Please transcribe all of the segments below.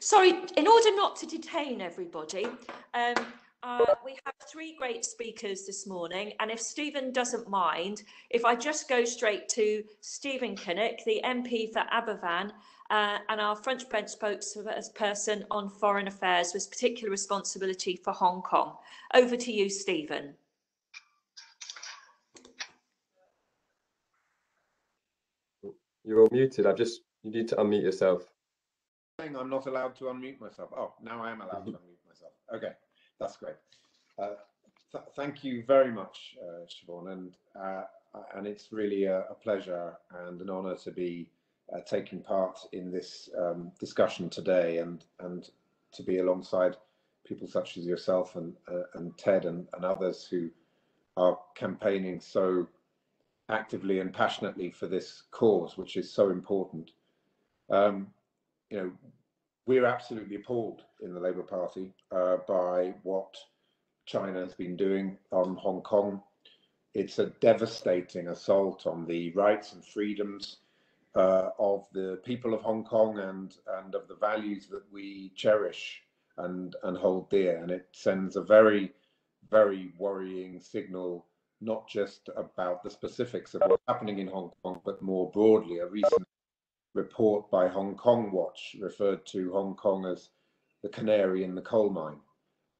Sorry, in order not to detain everybody, um, uh, we have three great speakers this morning, and if Stephen doesn't mind, if I just go straight to Stephen Kinnock, the MP for Aberavon, uh, and our front bench spokesperson on foreign affairs with particular responsibility for Hong Kong. Over to you, Stephen. You're all muted. I've just, you need to unmute yourself. I'm not allowed to unmute myself. Oh, now I am allowed to unmute myself. Okay, that's great. Uh, th thank you very much, uh, Siobhain, and uh, and it's really a, a, pleasure and an honour to be uh, taking part in this um, discussion today, and and to be alongside people such as yourself and uh, and Ted and, and others who are campaigning so actively and passionately for this cause, which is so important. Um, you know, we're absolutely appalled in the Labour Party uh, by what China has been doing on Hong Kong. It's a devastating assault on the rights and freedoms uh, of the people of Hong Kong and and of the values that we cherish and and hold dear. And it sends a very very worrying signal not just about the specifics of what's happening in Hong Kong, but more broadly. A recent report by Hong Kong Watch referred to Hong Kong as the canary in the coal mine.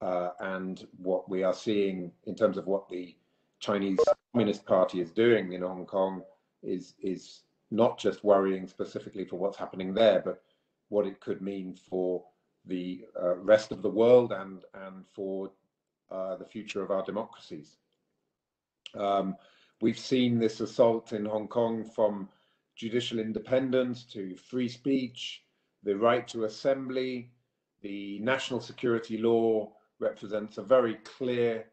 Uh, and what we are seeing in terms of what the Chinese Communist Party is doing in Hong Kong is is not just worrying specifically for what's happening there, but what it could mean for the uh, rest of the world and and for uh, the future of our democracies. Um, we've seen this assault in Hong Kong from judicial independence to free speech, the right to assembly, the national security law represents a very clear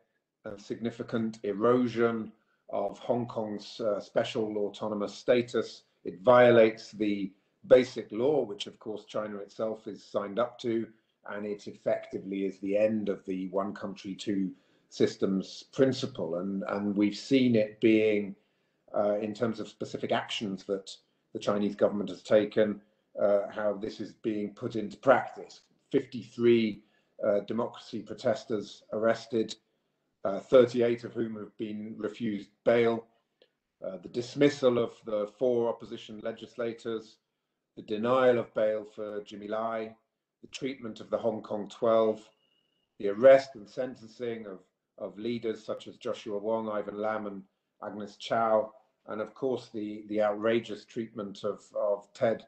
and significant erosion of Hong Kong's uh, special autonomous status. It violates the basic law, which of course China itself is signed up to, and it effectively is the end of the one country, two systems principle, and and we've seen it being uh, in terms of specific actions that the Chinese government has taken, uh, how this is being put into practice. 53 uh, democracy protesters arrested, uh, 38 of whom have been refused bail. Uh, the dismissal of the four opposition legislators, the denial of bail for Jimmy Lai, the treatment of the Hong Kong 12, the arrest and sentencing of of leaders such as Joshua Wong, Ivan Lam, and Agnes Chow, and of course the the outrageous treatment of of Ted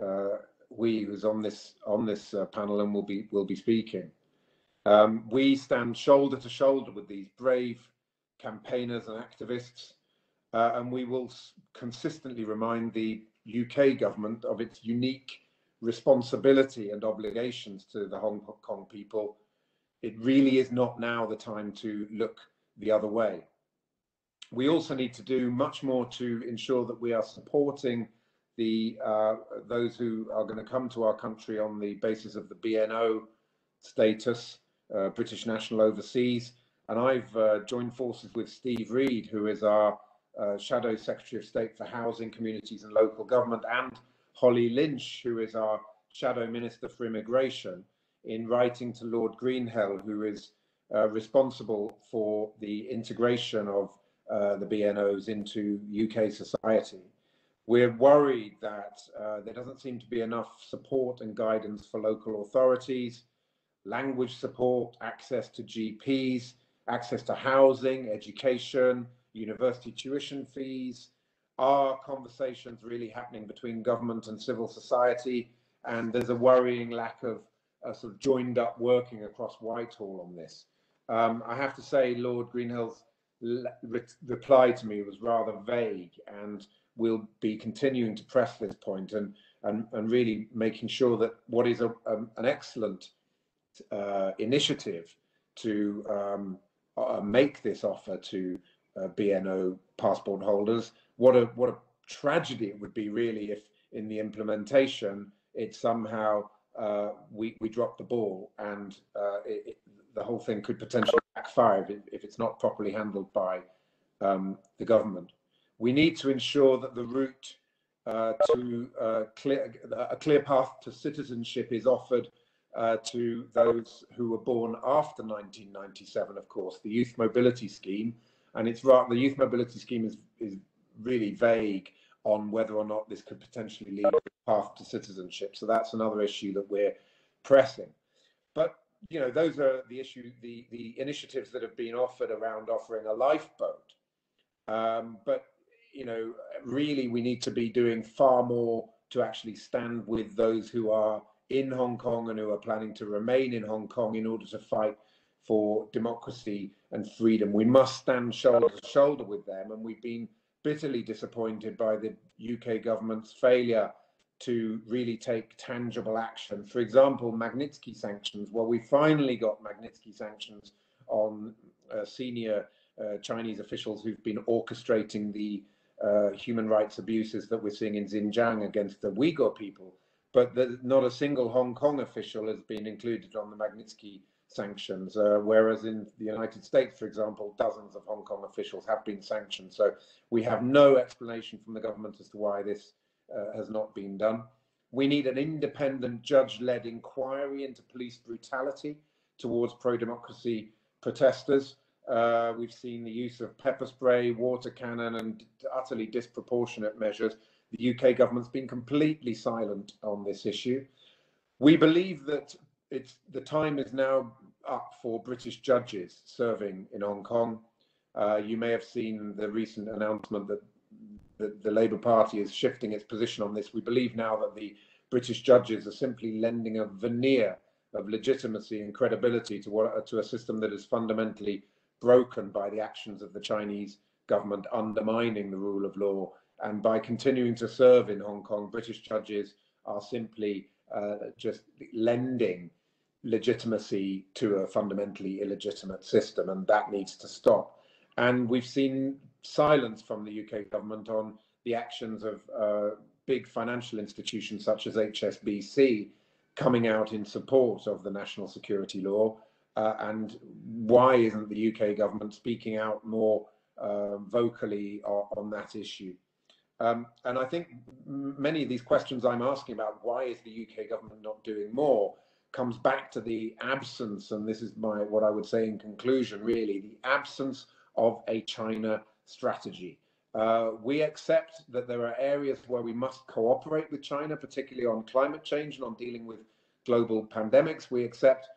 uh, Hui, who's on this on this uh, panel and will be will be speaking. Um, we stand shoulder to shoulder with these brave campaigners and activists, uh, and we will consistently remind the UK government of its unique responsibility and obligations to the Hong Kong people it really is not now the time to look the other way. We also need to do much more to ensure that we are supporting the uh, those who are going to come to our country on the basis of the BNO status, uh, British national overseas. And I've uh, joined forces with Steve Reed, who is our uh, Shadow Secretary of State for Housing, Communities and Local Government, and Holly Lynch, who is our Shadow Minister for Immigration, in writing to Lord Greenhalgh, who is uh, responsible for the integration of uh, the BNOs into UK society. We're worried that uh, there doesn't seem to be enough support and guidance for local authorities, language support, access to GPs, access to housing, education, university tuition fees. Are conversations really happening between government and civil society? And there's a worrying lack of uh, sort of joined up working across Whitehall on this. Um, I have to say, Lord Greenhalgh's re reply to me was rather vague, and we'll be continuing to press this point and and, and really making sure that what is a, a, an excellent uh, initiative to um, uh, make this offer to uh, BNO passport holders. What a what a tragedy it would be really if in the implementation it somehow uh, we we drop the ball, and uh, it, it, the whole thing could potentially if, if it's not properly handled by um, the government. We need to ensure that the route uh, to uh, clear a clear path to citizenship is offered uh, to those who were born after 1997. Of course, the Youth Mobility Scheme, and it's right. The Youth Mobility Scheme is is really vague on whether or not this could potentially lead to a path to citizenship. So that's another issue that we're pressing. But you know, those are the issue, the the initiatives that have been offered around offering a lifeboat. Um, but you know, really, we need to be doing far more to actually stand with those who are in Hong Kong and who are planning to remain in Hong Kong in order to fight for democracy and freedom. We must stand shoulder to shoulder with them, and we've been bitterly disappointed by the UK government's failure to really take tangible action. For example, Magnitsky sanctions. Well, we finally got Magnitsky sanctions on uh, senior uh, Chinese officials who've been orchestrating the uh, human rights abuses that we're seeing in Xinjiang against the Uyghur people. But the, not a single Hong Kong official has been included on the Magnitsky sanctions, uh, whereas in the United States, for example, dozens of Hong Kong officials have been sanctioned. So we have no explanation from the government as to why this uh, has not been done. We need an independent judge-led inquiry into police brutality towards pro-democracy protesters. Uh, we've seen the use of pepper spray, water cannon, and utterly disproportionate measures. The UK government's been completely silent on this issue. We believe that it's the time is now up for British judges serving in Hong Kong. Uh, you may have seen the recent announcement that the, the Labour Party is shifting its position on this. We believe now that the British judges are simply lending a veneer of legitimacy and credibility to what to a system that is fundamentally broken by the actions of the Chinese government undermining the rule of law. And by continuing to serve in Hong Kong, British judges are simply uh, just lending legitimacy to a fundamentally illegitimate system, and that needs to stop. And we've seen silence from the UK government on the actions of uh, big financial institutions such as HSBC coming out in support of the national security law. Uh, and why isn't the UK government speaking out more uh, vocally on, on, that issue? Um, and I think many of these questions I'm asking about why is the UK government not doing more comes back to the absence, and this is my what I would say in conclusion, really, the absence of a China strategy. Uh, we accept that there are areas where we must cooperate with China, particularly on climate change and on dealing with global pandemics. We accept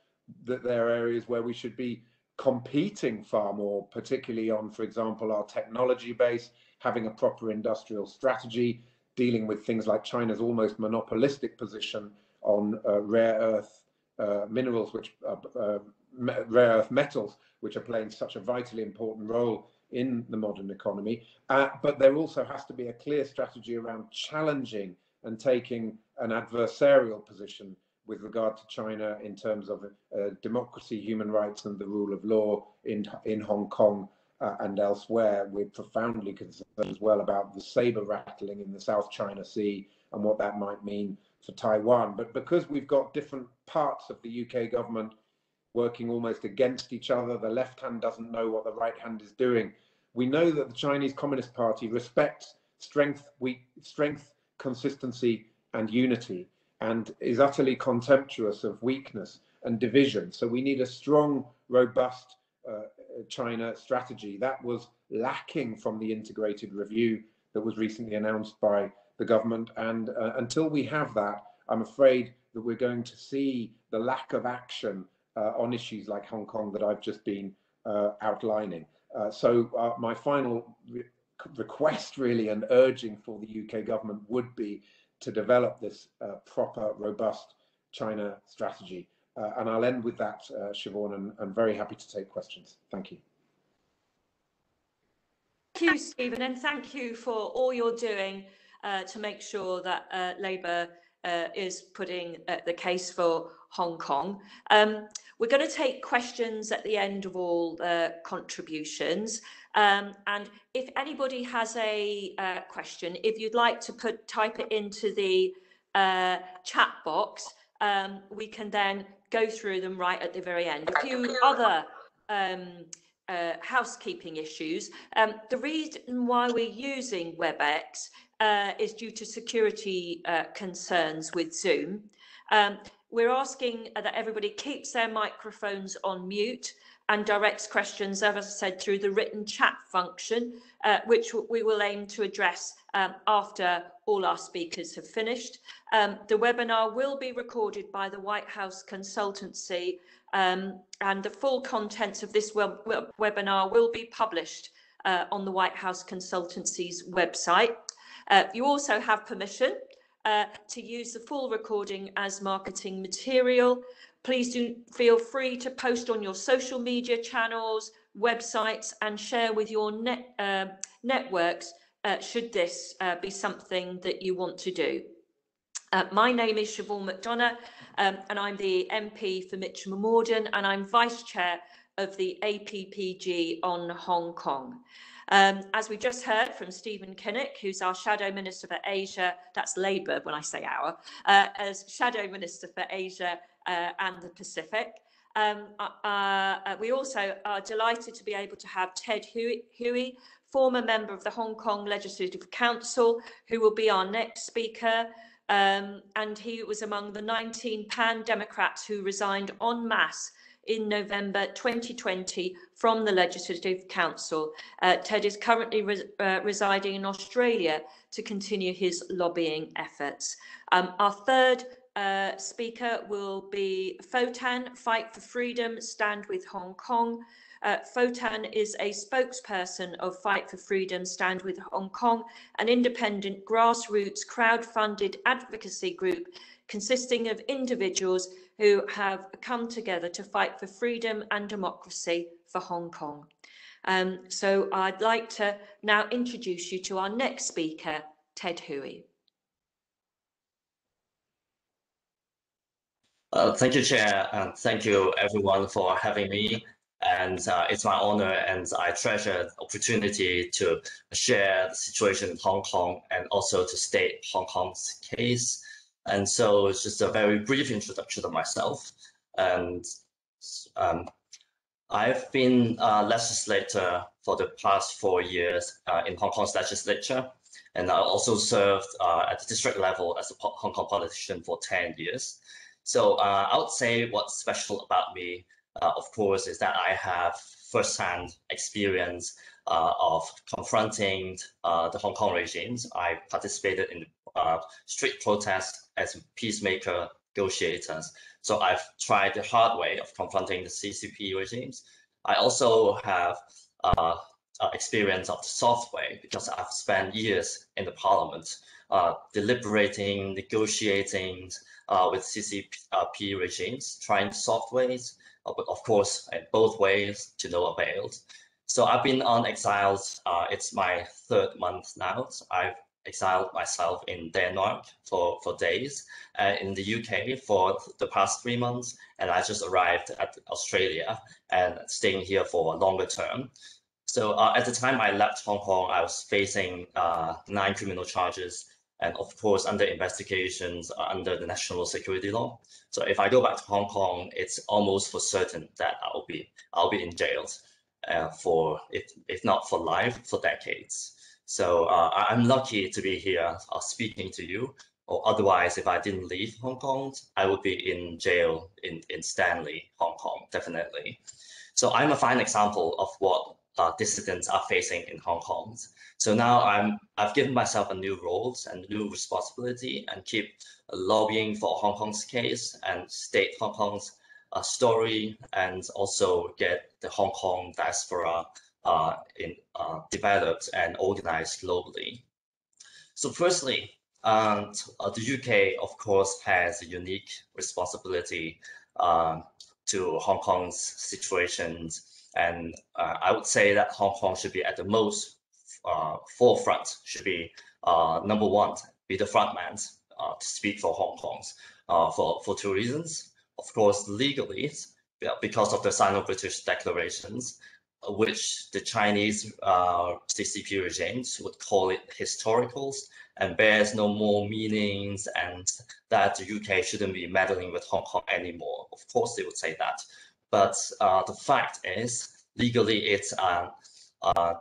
that there are areas where we should be competing far more, particularly on, for example, our technology base, having a proper industrial strategy, dealing with things like China's almost monopolistic position on uh, rare earth uh, minerals, which uh, uh rare earth metals, which are playing such a vitally important role in the modern economy. Uh, but there also has to be a clear strategy around challenging and taking an adversarial position with regard to China in terms of uh, democracy, human rights, and the rule of law in in Hong Kong uh, and elsewhere. We're profoundly concerned as well about the saber rattling in the South China Sea and what that might mean for Taiwan. But because we've got different parts of the UK government working almost against each other. The left hand doesn't know what the right hand is doing. We know that the Chinese Communist Party respects strength, weak, strength, consistency, and unity, and is utterly contemptuous of weakness and division. So we need a strong, robust uh, China strategy. That was lacking from the integrated review that was recently announced by the government. And uh, until we have that, I'm afraid that we're going to see the lack of action on issues like Hong Kong that I've just been uh, outlining. Uh, so uh, my final re request really and urging for the UK government would be to develop this uh, proper, robust China strategy. Uh, and I'll end with that, uh, Siobhain, and I'm very happy to take questions. Thank you. Thank you, Stephen, and thank you for all you're doing to make sure that Labour is putting the case for Hong Kong. Um, we're going to take questions at the end of all the contributions. Um, and if anybody has a uh, question, if you'd like to put type it into the uh, chat box, um, we can then go through them right at the very end. A few other um, uh, housekeeping issues. Um, the reason why we're using WebEx uh, is due to security uh, concerns with Zoom. Um, we're asking that everybody keeps their microphones on mute and directs questions, as I said, through the written chat function, uh, which we will aim to address um, after all our speakers have finished. Um, the webinar will be recorded by the Whitehouse Consultancy um, and the full contents of this web web webinar will be published uh, on the Whitehouse Consultancy's website. Uh, you also have permission uh, to use the full recording as marketing material. Please do feel free to post on your social media channels, websites, and share with your net, uh, networks should this uh, be something that you want to do. Uh, my name is Siobhain McDonagh, um, and I'm the MP for Mitcham and Morden, and I'm Vice Chair of the APPG on Hong Kong. Um, as we just heard from Stephen Kinnock, who's our Shadow Minister for Asia, that's Labour when I say our, uh, as Shadow Minister for Asia uh, and the Pacific. Um, uh, uh we also are delighted to be able to have Ted Hui, former member of the Hong Kong Legislative Council, who will be our next speaker. Um, and he was among the 19 pan Democrats who resigned en masse in November 2020 from the Legislative Council. Uh, Ted is currently res uh, residing in Australia to continue his lobbying efforts. Um, our third uh, speaker will be Fotan, Fight for Freedom, Stand with Hong Kong. Uh, Fotan is a spokesperson of Fight for Freedom, Stand with Hong Kong, an independent grassroots crowd-funded advocacy group consisting of individuals who have come together to fight for freedom and democracy for Hong Kong. Um, so I'd like to now introduce you to our next speaker, Ted Hui. Uh, thank you, Chair, and thank you everyone for having me. And uh, it's my honor and I treasure the opportunity to share the situation in Hong Kong and also to state Hong Kong's case and so it's just a very brief introduction of myself. And um, I've been a legislator for the past four years uh, in Hong Kong's legislature. And I also served uh, at the district level as a Hong Kong politician for 10 years. So uh, I would say what's special about me, uh, of course, is that I have firsthand experience uh, of confronting uh, the Hong Kong regimes. I participated in uh, street protests as peacemaker negotiators. So I've tried the hard way of confronting the CCP regimes. I also have uh, uh, experience of the soft way because I've spent years in the parliament uh, deliberating, negotiating uh, with CCP regimes, trying soft ways, uh, but of course, both ways to no avail. So I've been on exiles. Uh, it's my third month now. So I've exiled myself in Denmark for, for days, uh, in the UK for the past three months, and I just arrived at Australia and staying here for a longer term. So uh, at the time I left Hong Kong, I was facing uh, nine criminal charges, and of course under investigations under the national security law. So if I go back to Hong Kong, it's almost for certain that I'll be I'll be in jail uh, for if if not for life, for decades. So uh, I'm lucky to be here uh, speaking to you. Or otherwise, if I didn't leave Hong Kong, I would be in jail in, in Stanley, Hong Kong, definitely. So I'm a fine example of what uh, dissidents are facing in Hong Kong. So now I'm, I've given myself a new role and new responsibility and keep lobbying for Hong Kong's case and state Hong Kong's uh, story and also get the Hong Kong diaspora in, uh, developed and organized globally. So firstly, um, uh, the UK, of course, has a unique responsibility uh, to Hong Kong's situations. And uh, I would say that Hong Kong should be at the most uh, forefront, should be number one, be the front man to speak for Hong Kong's for, for two reasons. Of course, legally, because of the Sino-British declarations, which the Chinese uh, CCP regimes would call it historicals and bears no more meanings and that the UK shouldn't be meddling with Hong Kong anymore. Of course, they would say that. But uh, the fact is, legally, it's uh, uh,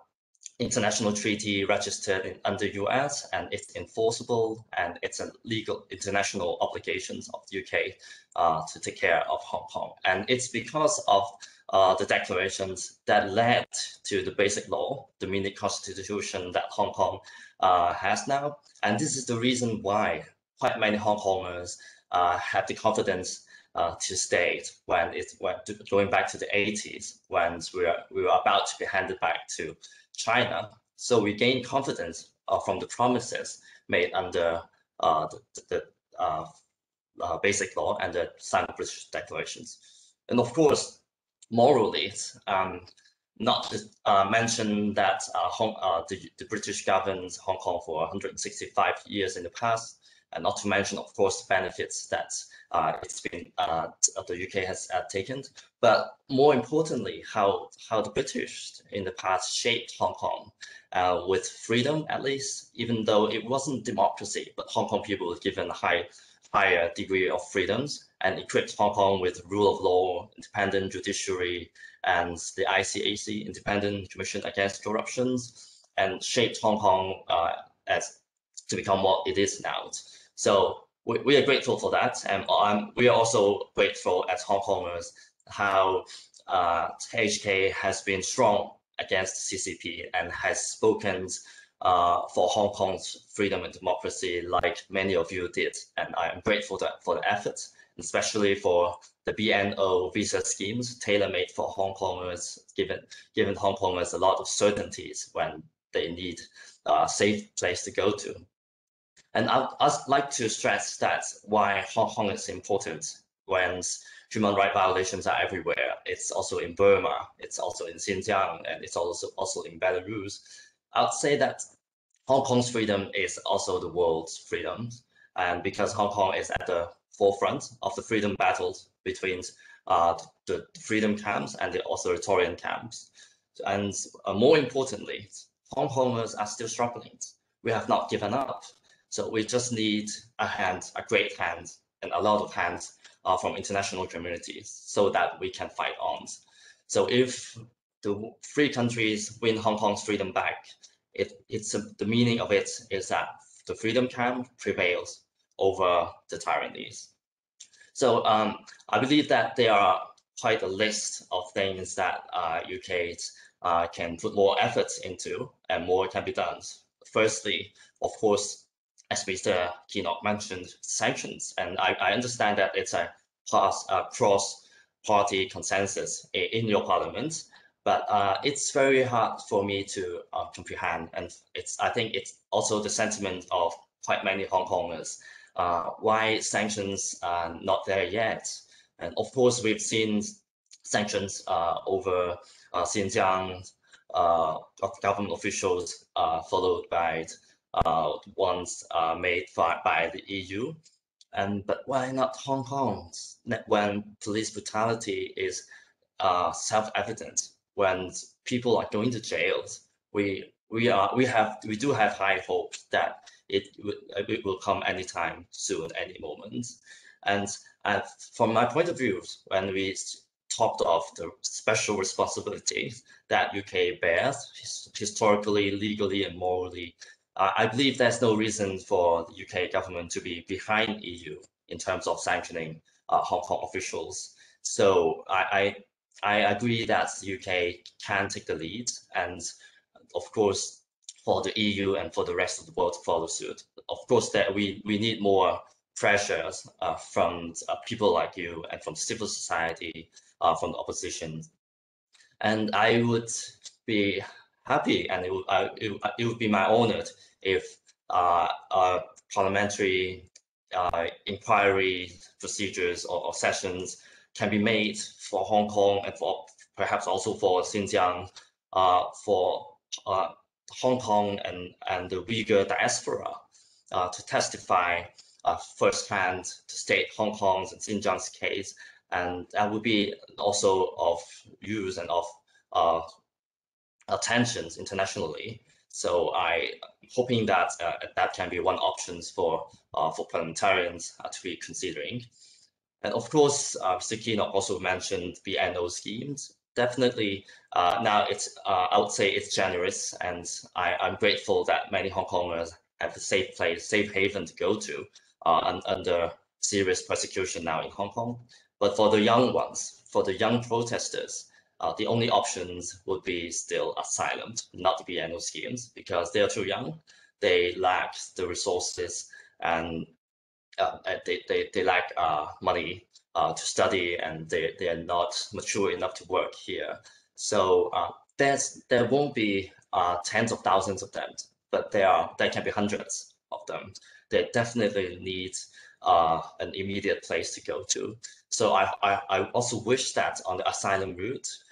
international treaty registered under UN and it's enforceable and it's a legal international obligations of the UK uh, to take care of Hong Kong. And it's because of uh, the declarations that led to the basic law, the mini constitution that Hong Kong uh, has now. And this is the reason why quite many Hong Kongers uh, have the confidence uh, to state when it's when going back to the 80s when we were, we were about to be handed back to China. So we gain confidence uh, from the promises made under uh, the, the uh, uh, basic law and the Sino-British declarations. And of course, morally, um, not to uh, mention that Hong, the, the British governed Hong Kong for 165 years in the past, and not to mention, of course, the benefits that uh, it's been uh, the UK has uh, taken, but more importantly, how how the British in the past shaped Hong Kong uh, with freedom, at least, even though it wasn't democracy, but Hong Kong people were given a high higher degree of freedoms and equipped Hong Kong with rule of law, independent judiciary, and the ICAC, Independent Commission Against Corruptions, and shaped Hong Kong uh, as to become what it is now. So we, we are grateful for that. And um, we are also grateful as Hong Kongers how uh, HK has been strong against CCP and has spoken uh, for Hong Kong's freedom and democracy like many of you did. And I am grateful to, for the efforts, especially for the BNO visa schemes tailor-made for Hong Kongers, given, given Hong Kongers a lot of certainties when they need a safe place to go to. And I, would like to stress that why Hong Kong is important when human rights violations are everywhere. It's also in Burma, it's also in Xinjiang, and it's also also in Belarus. I'd say that Hong Kong's freedom is also the world's freedom. And because Hong Kong is at the forefront of the freedom battles between uh, the freedom camps and the authoritarian camps. And uh, more importantly, Hong Kongers are still struggling. We have not given up. So we just need a hand, a great hand, and a lot of hands uh, from international communities so that we can fight on. So if the free countries win Hong Kong's freedom back, it, it's the meaning of it is that the freedom camp prevails over the tyrannies. So um, I believe that there are quite a list of things that uh, UK uh, can put more efforts into and more can be done. Firstly, of course, as Mr. Kinnock mentioned, sanctions. And I, I understand that it's a cross-party consensus in your parliament, but uh, it's very hard for me to uh, comprehend. And it's I think it's also the sentiment of quite many Hong Kongers. Uh, why sanctions are not there yet? And of course, we've seen sanctions uh, over uh, Xinjiang uh, government officials followed by ones uh, made by, the EU. And but why not Hong Kong? When police brutality is uh, self-evident, when people are going to jails, we we are we have we do have high hopes that it, it will come anytime soon, any moment. And, and from my point of view, when we talked of the special responsibilities that UK bears historically, legally, and morally uh, I believe there's no reason for the UK government to be behind EU in terms of sanctioning uh, Hong Kong officials. So I, I, I agree that the UK can take the lead, and of course, for the EU and for the rest of the world to follow suit. Of course, that we we need more pressures uh, from uh, people like you and from civil society, uh, from the opposition. And I would be happy and it would, uh, it, it, would be my honor if uh, uh, parliamentary uh, inquiry procedures or, or, sessions can be made for Hong Kong and for perhaps also for Xinjiang, uh, for uh, Hong Kong and, and the Uyghur diaspora to testify firsthand to state Hong Kong's and Xinjiang's case. And that would be also of use and of attentions internationally. So I hoping that uh, that can be one options for uh, for parliamentarians uh, to be considering. And of course, uh, Mr. Kinnock also mentioned BNO schemes. definitely uh, now it's uh, I would say it's generous, and I, I'm grateful that many Hong Kongers have a safe place, safe haven to go to uh, under serious persecution now in Hong Kong. But for the young ones, for the young protesters, uh, the only options would be still asylum, not the BNO schemes, because they are too young. They lack the resources and uh, they, they, they lack uh, money uh, to study and they, they are not mature enough to work here. So uh, there's, there won't be uh, tens of thousands of them, but there are there can be hundreds of them. They definitely need uh, an immediate place to go to. So I, I, I also wish that on the asylum route, uh,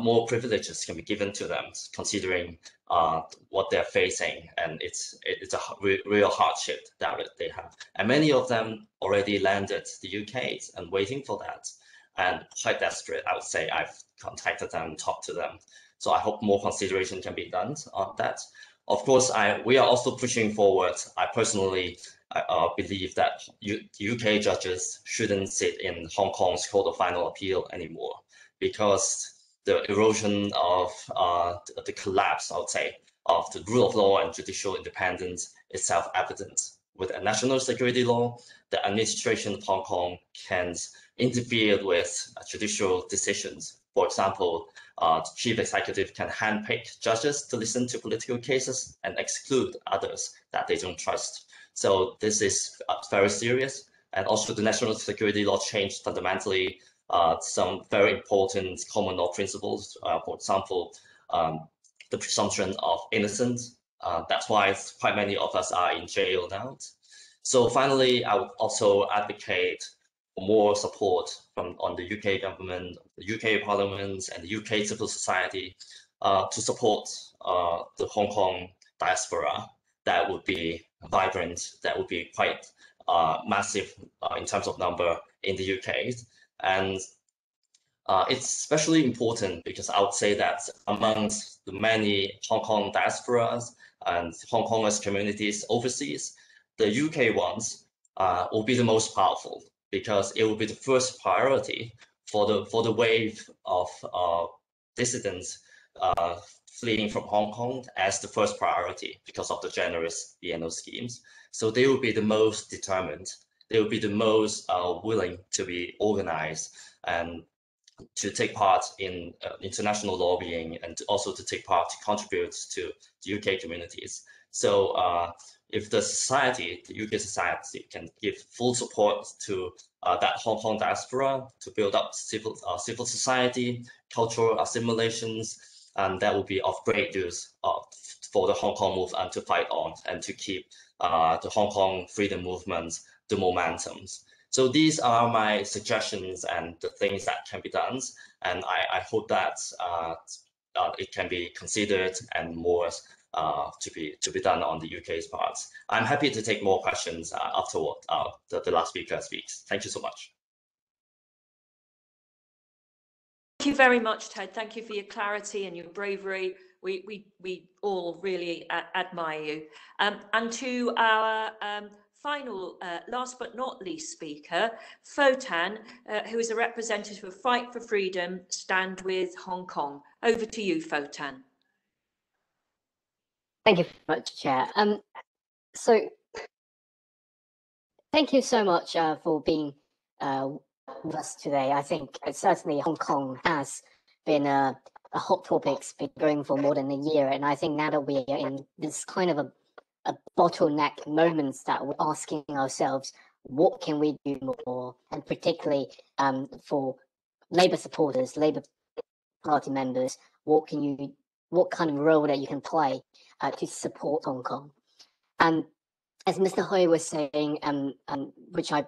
more privileges can be given to them, considering uh, what they're facing, and it's it's a re real hardship that they have. And many of them already landed the UK and waiting for that, and quite desperate. I would say I've contacted them, talked to them. So I hope more consideration can be done on that. Of course, I we are also pushing forward. I personally uh, believe that U UK judges shouldn't sit in Hong Kong's Court of Final Appeal anymore because the erosion of uh, the collapse, I would say, of the rule of law and judicial independence is self-evident. With a national security law, the administration of Hong Kong can interfere with uh, judicial decisions. For example, uh, the chief executive can handpick judges to listen to political cases and exclude others that they don't trust. So this is uh, very serious. And also the national security law changed fundamentally some very important common law principles. Uh, for example, um, the presumption of innocence. Uh, that's why quite many of us are in jail now. So finally, I would also advocate more support from on the UK government, the UK Parliament, and the UK civil society uh, to support uh, the Hong Kong diaspora. That would be vibrant. That would be quite uh, massive in terms of number in the UK. And uh, it's especially important because I would say that amongst the many Hong Kong diasporas and Hong Kongers communities overseas, the UK ones uh, will be the most powerful because it will be the first priority for the for the wave of uh, dissidents uh, fleeing from Hong Kong as the first priority because of the generous BNO schemes. So they will be the most determined they will be the most uh, willing to be organized and to take part in uh, international lobbying and also to take part to contribute to the UK communities. So uh, if the society, the UK society can give full support to uh, that Hong Kong diaspora to build up civil, uh, civil society, cultural assimilations, and that will be of great use uh, for the Hong Kong move and to fight on and to keep uh, the Hong Kong freedom movement the momentums. So these are my suggestions and the things that can be done. And I, I hope that uh, uh, it can be considered and more uh, to be to be done on the UK's part. I'm happy to take more questions uh, after uh, the, the last speaker speaks. Thank you so much. Thank you very much, Ted. Thank you for your clarity and your bravery. We we we all really admire you. Um, and to our um, final, uh, last but not least speaker, Pho Tan, uh, who is a representative of Fight for Freedom, Stand with Hong Kong. Over to you, Pho Tan. Thank you very much, Chair. Um, so, thank you so much uh, for being uh, with us today. I think certainly Hong Kong has been a, a hot topic, been going for more than a year, and I think now that we are in this kind of a a bottleneck moments that we're asking ourselves, what can we do more? And particularly um, for Labour supporters, Labour Party members, what can you, what kind of role that you can play uh, to support Hong Kong? And as Mr. Hui was saying, um, um, which I,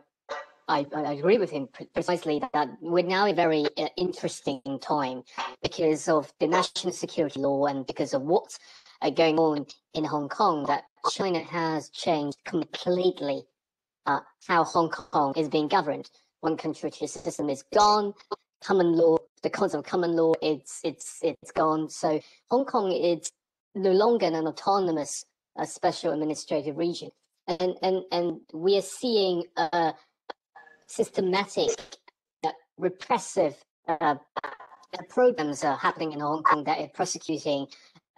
I, I agree with him precisely that, that we're now in a very uh, interesting time because of the national security law and because of what's uh, going on in Hong Kong that China has changed completely uh, how Hong Kong is being governed. One country two system is gone. Common law, the concept of common law, it's it's it's gone. So Hong Kong is no longer an autonomous uh, special administrative region, and and and we are seeing a systematic, uh, repressive uh, uh, programs are happening in Hong Kong that are prosecuting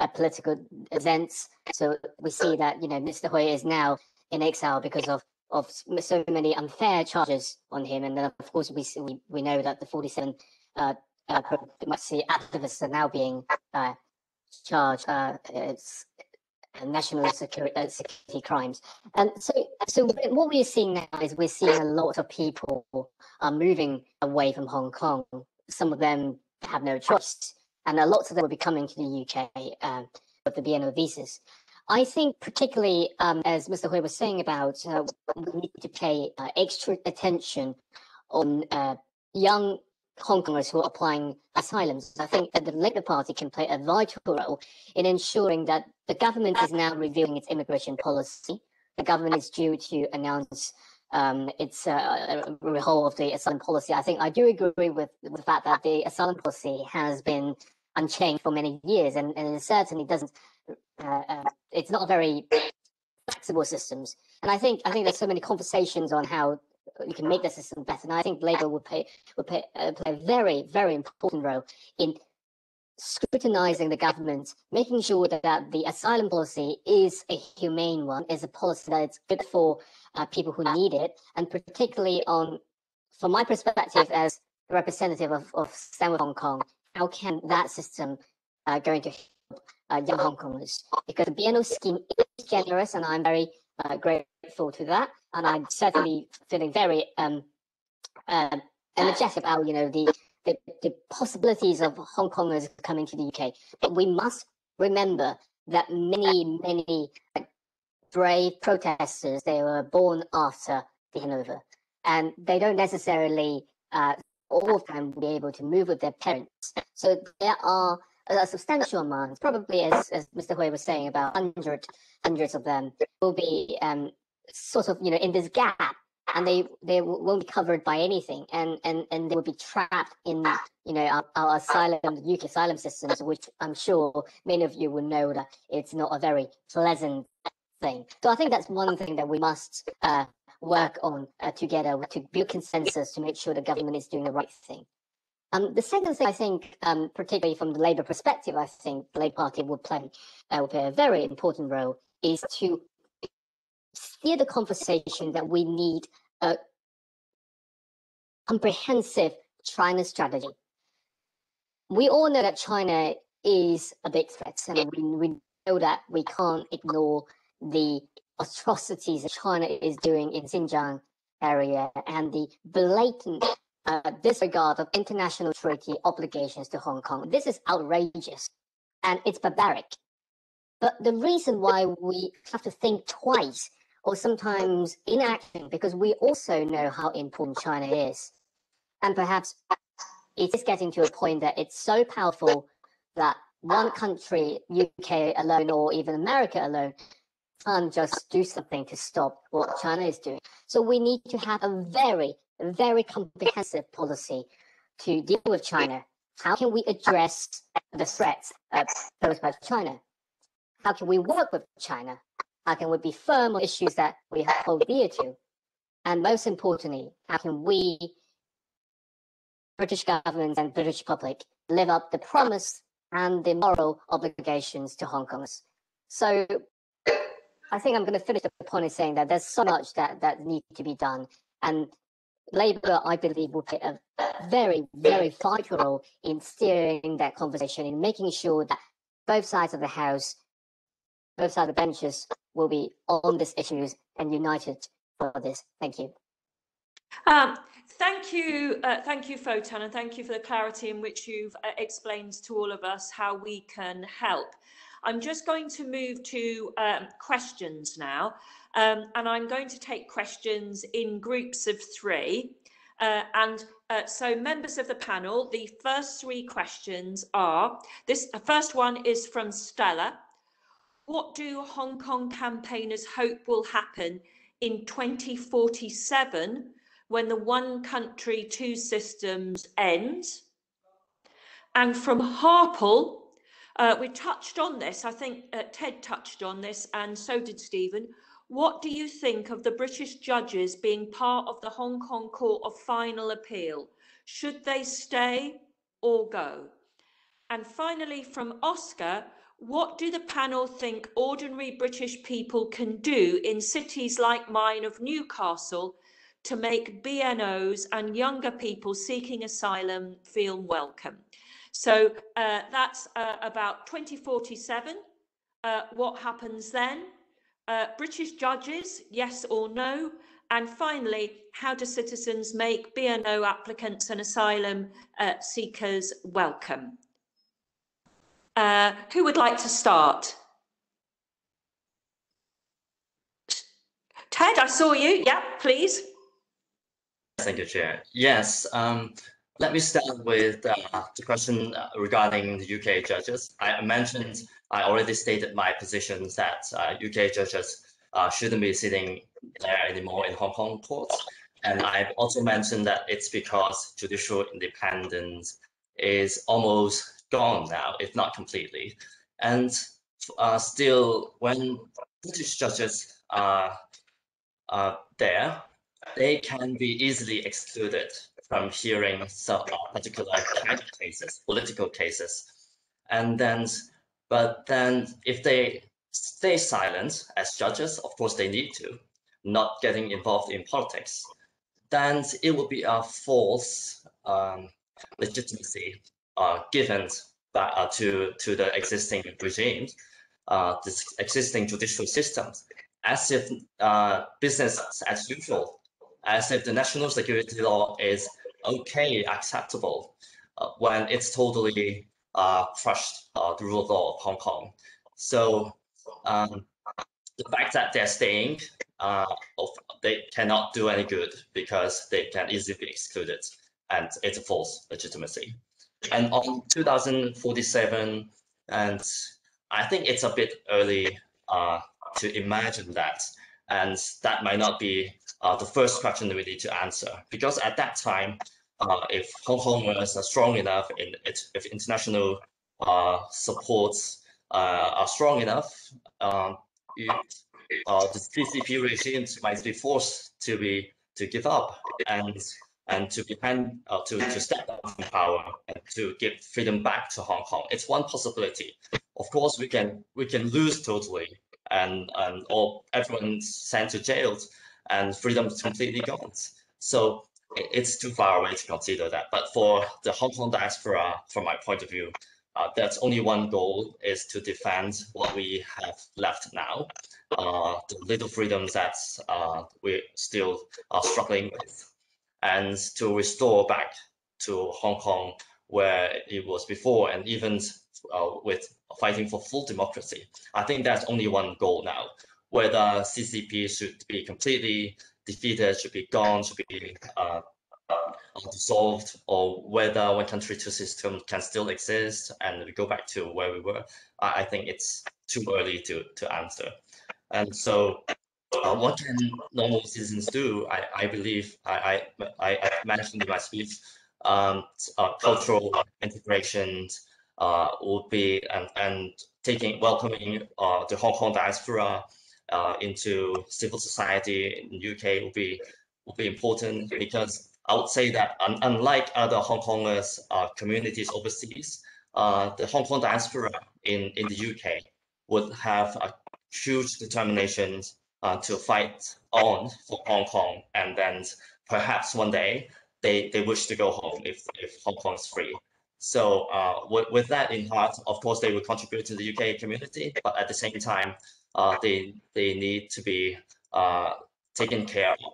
uh, political events. So we see that you know Mr. Hui is now in exile because of of so many unfair charges on him, and then of course we we, we know that the 47 uh, uh, activists are now being uh, charged. Uh, it's national security, uh, security crimes. And so, so what we're seeing now is we're seeing a lot of people are moving away from Hong Kong. Some of them have no choice, and a lot of them will be coming to the UK um, with the BNO visas. I think particularly, um, as Mr. Hui was saying about, uh, we need to pay uh, extra attention on uh, young Hong Kongers who are applying asylums. I think that the Labour Party can play a vital role in ensuring that the government is now reviewing its immigration policy. The government is due to announce um, its uh, overhaul of the asylum policy. I think I do agree with the fact that the asylum policy has been unchanged for many years, and, and it certainly doesn't. Uh, uh, it's not a very flexible systems. And I think I think there's so many conversations on how you can make the system better. And I think Labour would play would play, uh, play a very very important role in scrutinizing the government, making sure that, that the asylum policy is a humane one, is a policy that is good for uh, people who need it, and particularly on, from my perspective as representative of, of Stand Hong Kong, how can that system uh, going to help uh, young Hong Kongers? Because the BNO scheme is generous, and I'm very uh, grateful to that, and I'm certainly feeling very um, uh, energetic about you know the, the, the possibilities of Hong Kongers coming to the UK. But we must remember that many many brave protesters they were born after the handover, and they don't necessarily uh, all of them will be able to move with their parents. So there are a substantial amount, probably as, as Mr. Hui was saying, about hundred, hundreds of them will be um, sort of, you know, in this gap and they they won't be covered by anything and and and they will be trapped in you know our, our asylum the uk asylum systems which i'm sure many of you will know that it's not a very pleasant thing so i think that's one thing that we must uh, work on uh, together to build consensus to make sure the government is doing the right thing um, the second thing I think, um, particularly from the Labour perspective, I think the Labour Party will play, uh, will play a very important role is to steer the conversation that we need a comprehensive China strategy. We all know that China is a big threat, and we, we know that we can't ignore the atrocities that China is doing in Xinjiang area and the blatant uh, disregard of international treaty obligations to Hong Kong. This is outrageous and it's barbaric. But the reason why we have to think twice or sometimes inaction, because we also know how important China is. And perhaps it is getting to a point that it's so powerful that one country, UK alone, or even America alone, can't just do something to stop what China is doing. So we need to have a very very comprehensive policy to deal with China. How can we address the threats uh, posed by China? How can we work with China? How can we be firm on issues that we hold dear to? And most importantly, how can we, British government and British public, live up the promise and the moral obligations to Hong Kongers? So I think I'm going to finish the point in saying that there's so much that, that needs to be done. And Labour, I believe, will play a very, very vital role in steering that conversation, in making sure that both sides of the House, both sides of the benches will be on these issues and united for this. Thank you. Um, thank you, uh, thank you, Photon, and thank you for the clarity in which you've uh, explained to all of us how we can help. I'm just going to move to um, questions now. Um, and I'm going to take questions in groups of three. Uh, and uh, so members of the panel, the first three questions are, this first one is from Stella. What do Hong Kong campaigners hope will happen in 2047 when the one country, two systems ends? And from Harple, uh, we touched on this, I think uh, Ted touched on this and so did Stephen. What do you think of the British judges being part of the Hong Kong Court of Final Appeal? Should they stay or go? And finally, from Oscar, what do the panel think ordinary British people can do in cities like mine of Newcastle to make BNOs and younger people seeking asylum feel welcome? So uh, that's uh, about 2047. Uh, what happens then? Uh, British judges, yes or no? And finally, how do citizens make BNO applicants and asylum uh, seekers welcome? Uh, who would like to start? Ted, I saw you. Yeah, please. Thank you, Chair. Yes, um, let me start with uh, the question uh, regarding the UK judges. I mentioned, I already stated my position that uh, UK judges uh, shouldn't be sitting there anymore in Hong Kong courts. And I've also mentioned that it's because judicial independence is almost gone now, if not completely. And uh, still, when British judges are, are there, they can be easily excluded from hearing some particular kind of cases, political cases. And then, but then if they stay silent as judges, of course they need to, not getting involved in politics, then it would be a false um, legitimacy uh, given by, uh, to, to the existing regime, uh, this existing judicial systems, as if uh, business as usual as if the national security law is okay, acceptable, uh, when it's totally uh, crushed uh, the rule of law of Hong Kong. So um, the fact that they're staying, uh, they cannot do any good because they can easily be excluded, and it's a false legitimacy. And on 2047, and I think it's a bit early uh, to imagine that, and that might not be uh, the first question that we need to answer. Because at that time, uh, if Hong Kongers are strong enough, in it, if international uh, supports uh, are strong enough, it, uh, the CCP regime might be forced to be to give up and and to depend uh, to to step down from power and to give freedom back to Hong Kong. It's one possibility. Of course, we can we can lose totally and and or everyone's sent to jail and freedom is completely gone. So it's too far away to consider that. But for the Hong Kong diaspora, from my point of view, uh, that's only one goal is to defend what we have left now, uh, the little freedoms that uh, we still are struggling with, and to restore back to Hong Kong where it was before, and even uh, with fighting for full democracy. I think that's only one goal now whether CCP should be completely defeated, should be gone, should be uh, uh, dissolved, or whether one country, two system can still exist and we go back to where we were, I, I think it's too early to, to answer. And so uh, what can normal citizens do? I, I believe I, I, I mentioned in my speech, um, uh, cultural integration uh, would be and, and taking welcoming uh, the Hong Kong diaspora uh, into civil society in UK will be will be important because I would say that un unlike other Hong Kongers uh, communities overseas, uh, the Hong Kong diaspora in, in the UK would have a huge determination uh, to fight on for Hong Kong and then perhaps one day they, they wish to go home if, if Hong Kong is free. So uh, with, with that in heart, of course, they would contribute to the UK community, but at the same time, uh, they they need to be uh, taken care of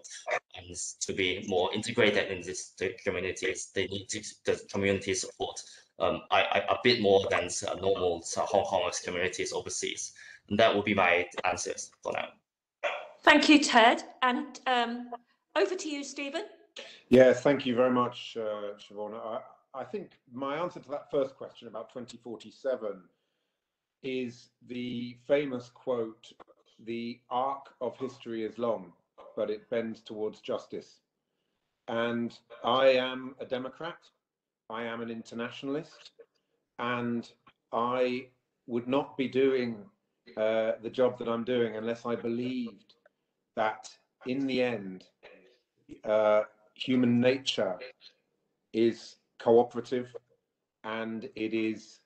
and to be more integrated in these communities. They need to, the community support um, I, I, a bit more than uh, normal Hong Kong communities overseas. And that will be my answers for now. Thank you, Ted. And um, over to you, Stephen. Yeah, thank you very much, uh, Siobhain. I, I think my answer to that first question about 2047 is the famous quote the arc of history is long, but it bends towards justice. And I am a Democrat, I am an internationalist, and I would not be doing uh, the job that I'm doing unless I believed that in the end, uh, human nature is cooperative and it is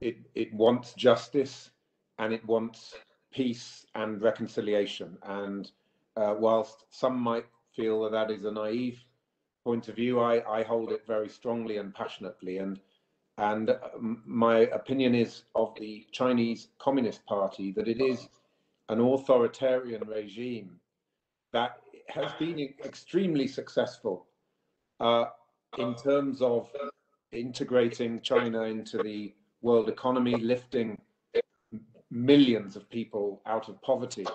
it it wants justice and it wants peace and reconciliation. And uh, whilst some might feel that that is a naive point of view, I, I hold it very strongly and passionately. And and um, my opinion is of the Chinese Communist Party that it is an authoritarian regime that has been extremely successful uh, in terms of integrating China into the world economy, lifting millions of people out of poverty.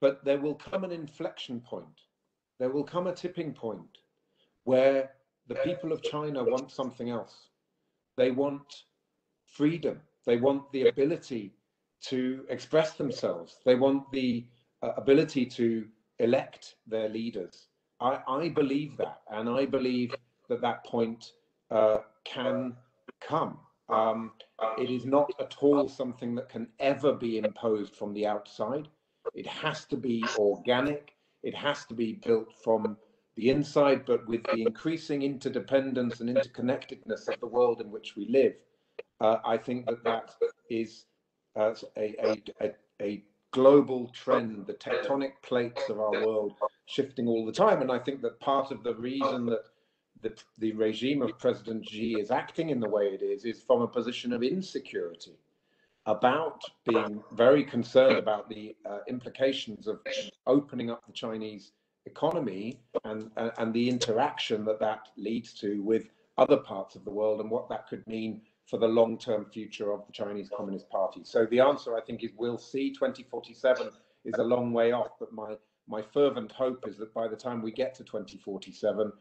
But there will come an inflection point. There will come a tipping point where the people of China want something else. They want freedom. They want the ability to express themselves. They want the uh, ability to elect their leaders. I, I, believe that, and I believe that that point uh, can come. Um, it is not at all something that can ever be imposed from the outside. It has to be organic. It has to be built from the inside, but with the increasing interdependence and interconnectedness of the world in which we live, uh, I think that that is uh, a, a, a, a, global trend, the tectonic plates of our world shifting all the time. And I think that part of the reason that the, the regime of President Xi is acting in the way it is, is from a position of insecurity about being very concerned about the uh, implications of opening up the Chinese economy and, uh, and the interaction that that leads to with other parts of the world and what that could mean for the long-term future of the Chinese Communist Party. So the answer, I think, is we'll see. 2047 is a long way off, but my my fervent hope is that by the time we get to 2047,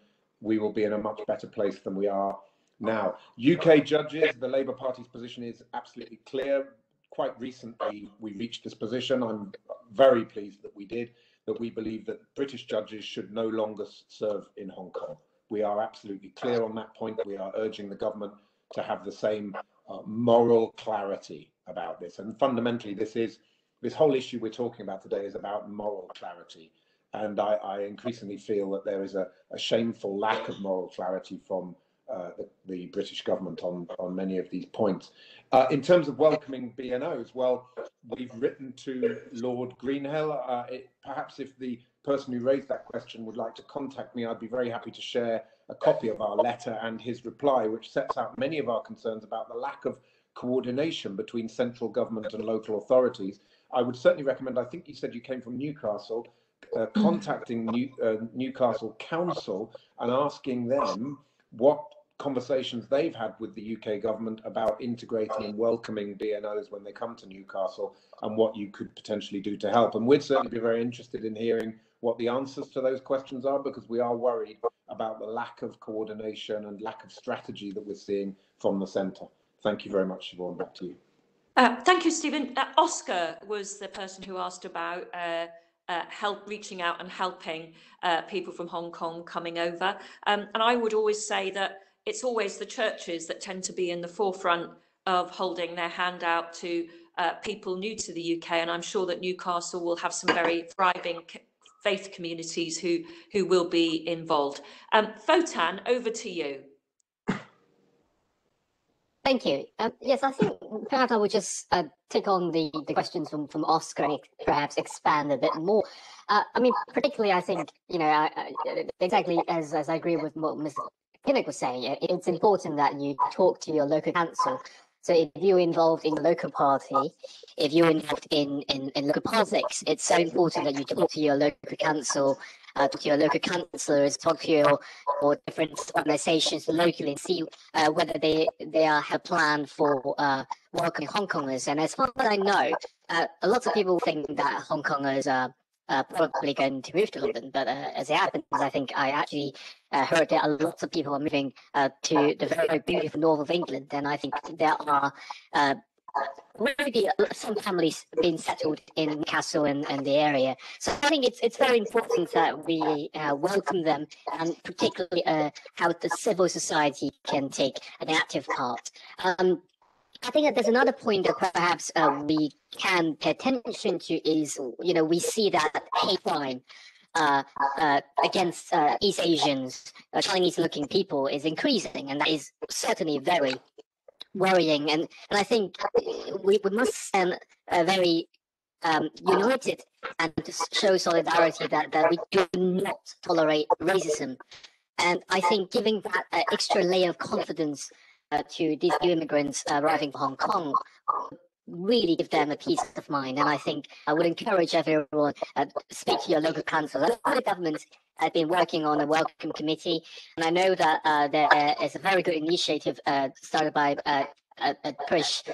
we will be in a much better place than we are now. UK judges, the Labour Party's position is absolutely clear. Quite recently, we reached this position. I'm very pleased that we did that we believe that British judges should no longer serve in Hong Kong. We are absolutely clear on that point. We are urging the government to have the same uh, moral clarity about this. And fundamentally, this is this whole issue we're talking about today is about moral clarity. And I, I increasingly feel that there is a, a, shameful lack of moral clarity from uh, the, the, British government on, on many of these points. Uh, in terms of welcoming BNOs, well, we've written to Lord Greenhalgh. Uh, it, perhaps if the person who raised that question would like to contact me, I'd be very happy to share a copy of our letter and his reply, which sets out many of our concerns about the lack of coordination between central government and local authorities. I would certainly recommend, I think you said you came from Newcastle, uh, contacting New, uh, Newcastle Council and asking them what conversations they've had with the UK government about integrating and welcoming BNOs when they come to Newcastle and what you could potentially do to help. And we'd certainly be very interested in hearing what the answers to those questions are because we are worried about the lack of coordination and lack of strategy that we're seeing from the centre. Thank you very much, Siobhain. Back to you. Uh, thank you, Stephen. Uh, Oscar was the person who asked about uh, uh, help reaching out and helping uh, people from Hong Kong coming over. Um, and I would always say that it's always the churches that tend to be in the forefront of holding their hand out to uh, people new to the UK. And I'm sure that Newcastle will have some very thriving faith communities who, who will be involved. Um, Fotan, over to you. Thank you. Um, yes, I think perhaps I would just uh, take on the, the questions from, from Oscar and perhaps expand a bit more. Uh, I mean, particularly, I think, you know, I, I, exactly as, as I agree with what Mr. Kinnock was saying, it's important that you talk to your local council. So if you're involved in the local party, if you're involved in, in, in local politics, it's so important that you talk to your local council uh, talk to your local councillors, talk to your, or different organisations locally, and see uh, whether they they are, have a plan for uh, welcoming Hong Kongers. And as far as I know, uh, a lot of people think that Hong Kongers are uh, probably going to move to London. But uh, as it happens, I think I actually uh, heard that a lot of people are moving uh, to the very beautiful north of England, and I think there are uh, maybe some families being settled in Newcastle and, and the area. So I think it's it's very important that we uh, welcome them, and particularly how the civil society can take an active part. Um, I think that there's another point that perhaps uh, we can pay attention to is, you know, we see that hate crime uh, uh, against uh, East Asians, uh, Chinese-looking people is increasing, and that is certainly very worrying. And and I think we, we must stand uh, very um, united and show solidarity that, that we do not tolerate racism. And I think giving that extra layer of confidence to these new immigrants uh, arriving from Hong Kong really give them a peace of mind. And I think I would encourage everyone uh, speak to your local council. The government has been working on a welcome committee, and I know that uh, there is a very good initiative uh, started by uh, uh, Krish.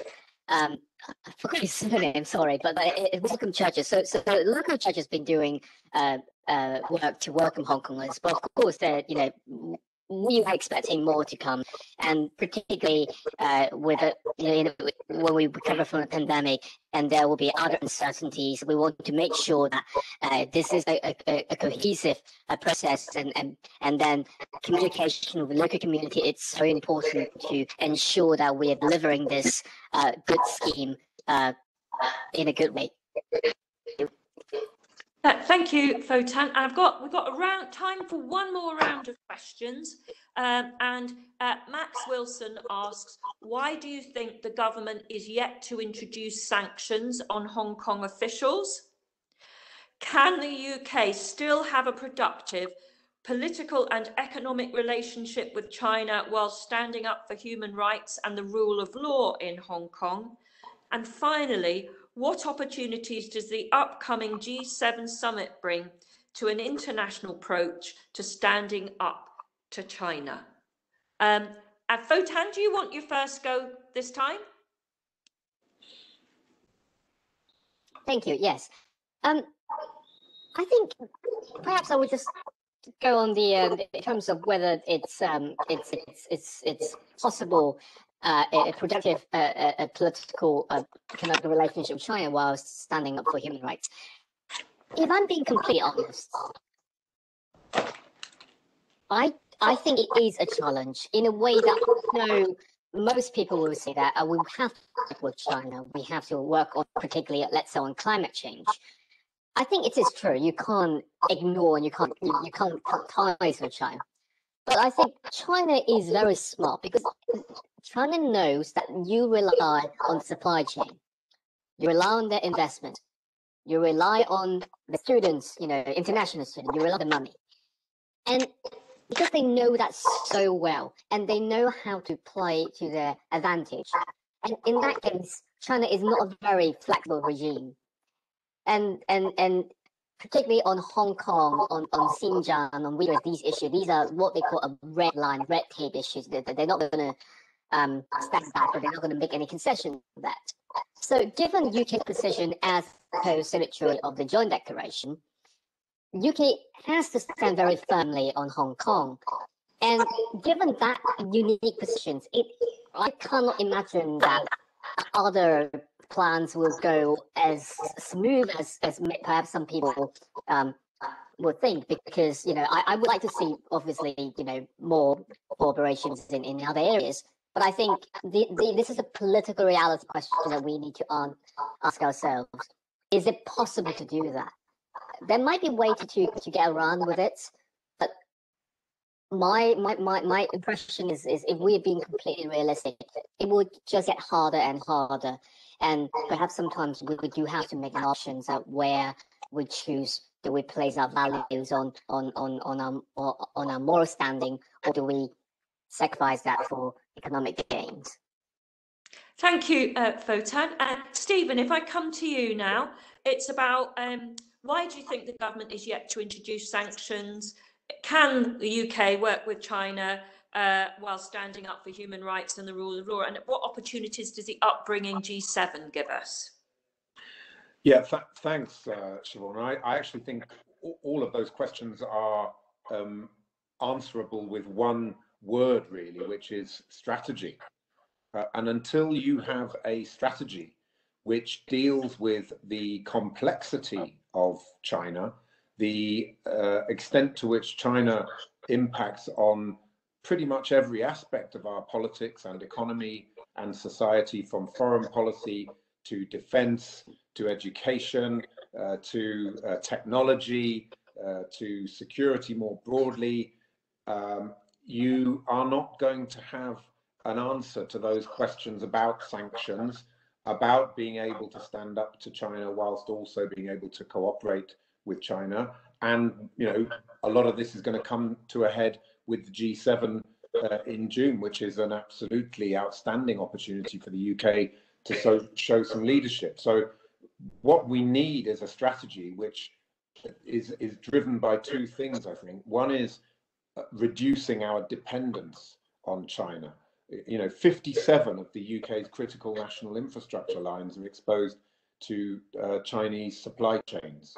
Um, I forgot his surname, sorry, but it, welcome churches. So, so the local church has been doing uh, uh, work to welcome Hong Kongers, but of course, they're you know we are expecting more to come, and particularly uh, with a, you know, when we recover from the pandemic, and there will be other uncertainties. We want to make sure that uh, this is a, a, a cohesive uh, process, and, and and then communication with the local community. It's so important to ensure that we are delivering this uh, good scheme uh, in a good way. Thank you, Fotan. I've got we've got a round time for one more round of questions. Um, and uh, Max Wilson asks, why do you think the government is yet to introduce sanctions on Hong Kong officials? Can the UK still have a productive political and economic relationship with China while standing up for human rights and the rule of law in Hong Kong? And finally, what opportunities does the upcoming G7 summit bring to an international approach to standing up to China? Um, and Fotan, do you want your first go this time? Thank you. Yes. Um, I think perhaps I would just go on the uh, in terms of whether it's um, it's it's it's it's possible uh, a productive uh, a political uh, kind relationship with China while standing up for human rights. If I'm being completely honest, I I think it is a challenge in a way that know most people will say that uh, we have to work with China. We have to work on, particularly, let's say, on climate change. I think it is true. You can't ignore and you can't you, you can't cut ties with China. But I think China is very smart because China knows that you rely on supply chain. You rely on their investment. You rely on the students, you know, international students. You rely on the money. And because they know that so well and they know how to play to their advantage. And in that case, China is not a very flexible regime. And and and particularly on Hong Kong, on, on Xinjiang, on Uyghurs, these issues, these are what they call a red line, red tape issues. They're, they're not going to um, stand back or they're not going to make any concession to that. So given UK's position as co-signatory of the joint declaration, UK has to stand very firmly on Hong Kong. And given that unique positions, it I cannot imagine that other plans will go as smooth as, as perhaps some people um, would think because you know I, I would like to see obviously you know more cooperations in, in other areas but I think the, the, this is a political reality question that we need to ask ourselves. Is it possible to do that? There might be a way to, to, to get around with it but my my my, my impression is is if we're being completely realistic it would just get harder and harder. And perhaps sometimes we, we do have to make options at where we choose do we place our values on on on on our on our moral standing or do we sacrifice that for economic gains thank you uh, Fotan and Stephen if I come to you now it's about um, why do you think the government is yet to introduce sanctions can the UK work with China uh, while standing up for human rights and the rule of law? And what opportunities does the upbringing G7 give us? Yeah, th thanks, uh, Siobhain. I, I, actually think all of those questions are um, answerable with one word, really, which is strategy. Uh, and until you have a strategy which deals with the complexity of China, the uh, extent to which China impacts on pretty much every aspect of our politics and economy and society, from foreign policy to defense to education uh, to uh, technology uh, to security more broadly, um, you are not going to have an answer to those questions about sanctions, about being able to stand up to China whilst also being able to cooperate with China. And, you know, a lot of this is going to come to a head with the G7 uh, in June, which is an absolutely outstanding opportunity for the UK to so, show some leadership. So, what we need is a strategy which is is driven by two things. I think one is reducing our dependence on China. You know, 57 of the UK's critical national infrastructure lines are exposed to uh, Chinese supply chains.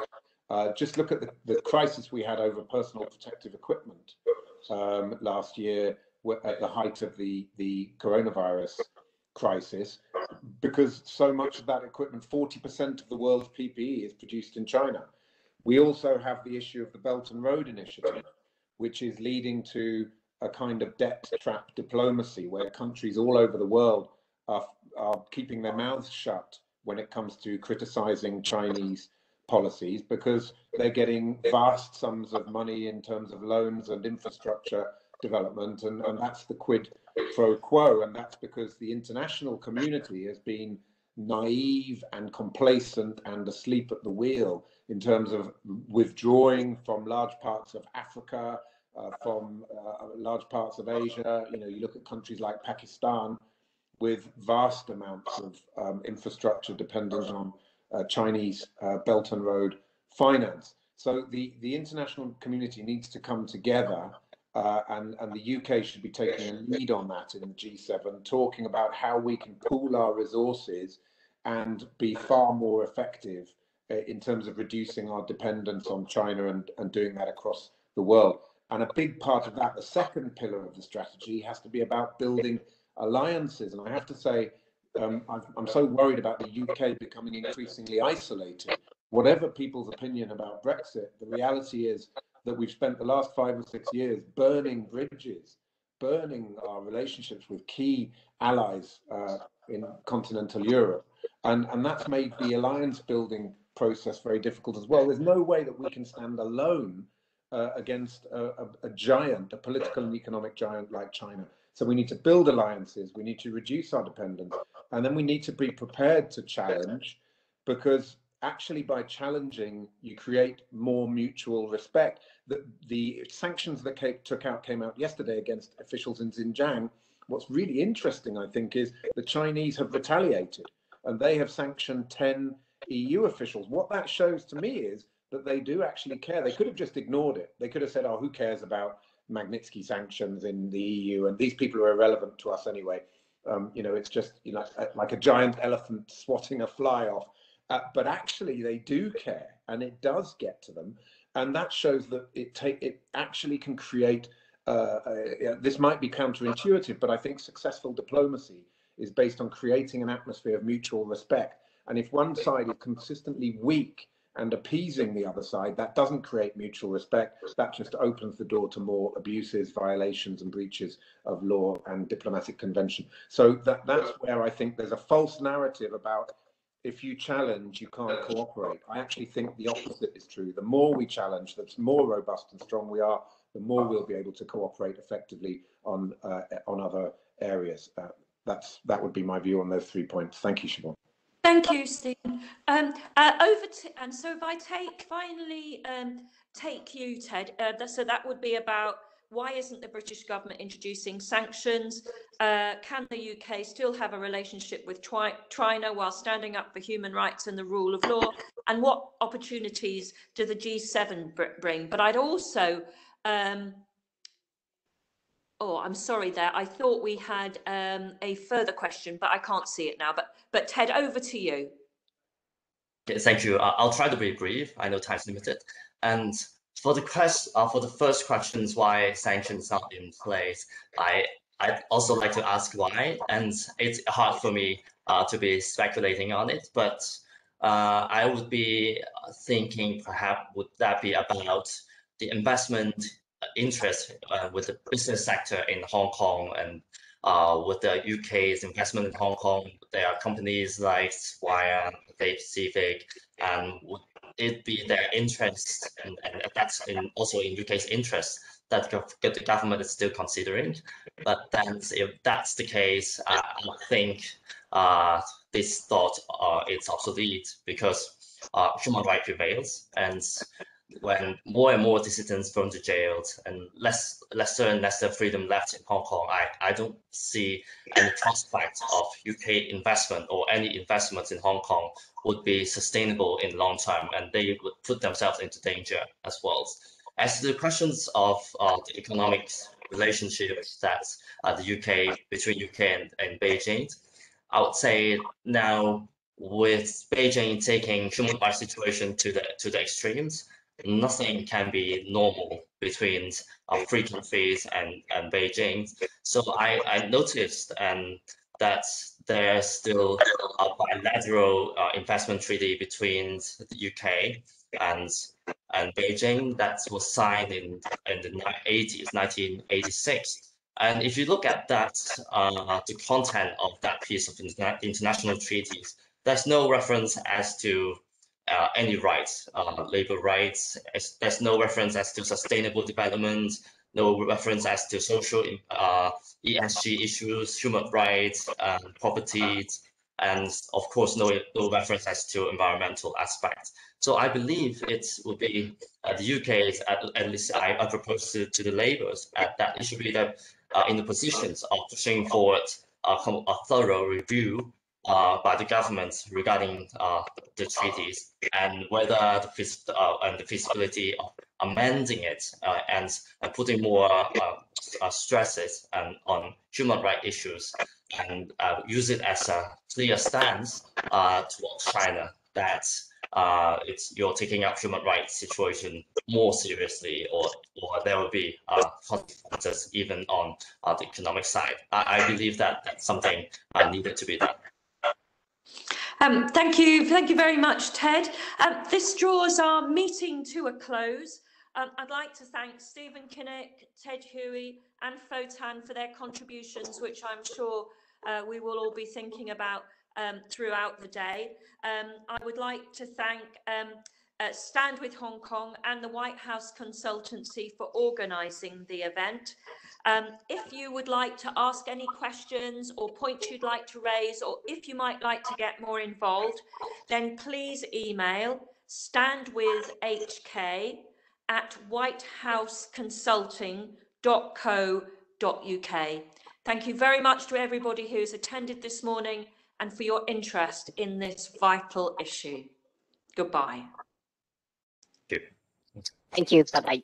Uh, just look at the, the, crisis we had over personal protective equipment um, last year at the height of the, the coronavirus crisis, because so much of that equipment, 40% of the world's PPE is produced in China. We also have the issue of the Belt and Road Initiative, which is leading to a kind of debt trap diplomacy where countries all over the world are, are keeping their mouths shut when it comes to criticizing Chinese policies because they're getting vast sums of money in terms of loans and infrastructure development and, and that's the quid pro quo. And that's because the international community has been naive and complacent and asleep at the wheel in terms of withdrawing from large parts of Africa, uh, from uh, large parts of Asia. You know, you look at countries like Pakistan with vast amounts of um, infrastructure dependent on uh, Chinese uh, Belt and Road finance. So the, the international community needs to come together uh, and, and the UK should be taking a lead on that in the G7, talking about how we can pool our resources and be far more effective in terms of reducing our dependence on China and, and doing that across the world. And a big part of that, the second pillar of the strategy, has to be about building alliances. And I have to say, um, I'm so worried about the UK becoming increasingly isolated. Whatever people's opinion about Brexit, the reality is that we've spent the last five or six years burning bridges, burning our relationships with key allies uh, in continental Europe. And, and that's made the alliance building process very difficult as well. There's no way that we can stand alone uh, against a, a, a, giant, a political and economic giant like China. So we need to build alliances, we need to reduce our dependence, and then we need to be prepared to challenge because actually by challenging you create more mutual respect the, the sanctions that came, took out came out yesterday against officials in xinjiang what's really interesting i think is the chinese have retaliated and they have sanctioned 10 eu officials what that shows to me is that they do actually care. They could have just ignored it. They could have said oh who cares about magnitsky sanctions in the eu and these people are irrelevant to us anyway? Um, you know it's just you know like a giant elephant swatting a fly off. Uh, but actually they do care and it does get to them. And that shows that it take it actually can create uh, uh, this might be counterintuitive but i think successful diplomacy is based on creating an atmosphere of mutual respect and if one side is consistently weak and appeasing the other side that doesn't create mutual respect that just opens the door to more abuses violations and breaches of law and diplomatic convention so that that's where i think there's a false narrative about if you challenge, you can't cooperate. I actually think the opposite is true. The more we challenge, the more robust and strong we are, the more we'll be able to cooperate effectively on uh, on other areas. Uh, that's that would be my view on those three points. Thank you, Siobhain. Thank you, Stephen. Um, uh, over to and so if I take finally um, take you, Ted. Uh, so that would be about why isn't the British government introducing sanctions? Uh, can the UK still have a relationship with China while standing up for human rights and the rule of law? And what opportunities do the G7 bring? But I'd also, um, oh, I'm sorry there. I thought we had um, a further question, but I can't see it now. But, but Ted, over to you. Okay, thank you. I'll try to be brief. I know time's limited. And for the quest, uh, for the first questions, why sanctions not in place, I I'd also like to ask why, and it's hard for me uh, to be speculating on it, but uh, I would be thinking perhaps would that be about the investment interest uh, with the business sector in Hong Kong and uh, with the UK's investment in Hong Kong, there are companies like Swire, Pacific, and would it be their interest, and, and that's in, also in UK's interest that the government is still considering. But then, if that's the case, I, I think uh, this thought uh, is obsolete because uh, human right prevails, and when more and more dissidents thrown to jail and less lesser and lesser freedom left in Hong Kong, I, I don't see any prospect of UK investment or any investments in Hong Kong would be sustainable in long term, and they would put themselves into danger as well. As to the questions of uh, the economic relationships that uh, the UK between UK and, and Beijing, I would say now with Beijing taking human rights situation to the to the extremes, nothing can be normal between uh, free countries and, and Beijing. So I, I noticed and that there's still a bilateral uh, investment treaty between the UK and and Beijing that was signed in in the 80s, 1986. And if you look at that, uh, the content of that piece of interna international treaties, there's no reference as to uh, any rights, uh, labor rights. As, there's no reference as to sustainable development, no reference as to social uh, ESG issues, human rights, um, property, and of course, no, no reference as to environmental aspects. So I believe it would be uh, the UK, at, at least I, I propose to, to the Labours uh, that it should be the, uh, in the positions of pushing forward a, a thorough review by the government regarding uh, the treaties and whether the, uh, and the feasibility of amending it uh, and uh, putting more uh, uh, stresses and on human rights issues and uh, use it as a clear stance uh, towards China that uh, it's you're taking up human rights situation more seriously, or or there will be uh, consequences even on uh, the economic side. I, I believe that that's something uh, needed to be done. Um, thank you, thank you very much, Ted. Um, this draws our meeting to a close. Um, I'd like to thank Stephen Kinnock, Ted Hui, and Fotan for their contributions, which I'm sure uh, we will all be thinking about um, throughout the day. Um, I would like to thank um, uh, Stand with Hong Kong and the Whitehouse Consultancy for organising the event. Um, if you would like to ask any questions or points you'd like to raise, or if you might like to get more involved, then please email standwithhk at whitehouseconsulting.co.uk. Thank you very much to everybody who's attended this morning and for your interest in this vital issue. Goodbye. Thank you. Bye bye.